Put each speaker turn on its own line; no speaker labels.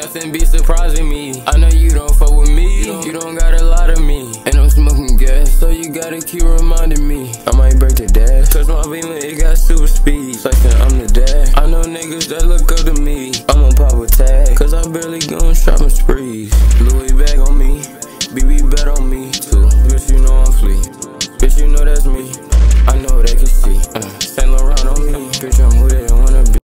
Nothing be surprising me. I know you don't fuck with me. You don't, you don't got a lot of me. And I'm smoking gas, so you gotta keep reminding me. I might break the dash, cause my beamer, it got super speed. Flexing, I'm the dad. I know niggas that look up to me. I'ma pop a tag, cause I barely gon' shopping sprees. Louis bag on me, BB bet on me too. Bitch, you know I'm fleet. Bitch, you know that's me. I know they can see. Uh, Saint Laurent on me. Bitch, I'm who they wanna be.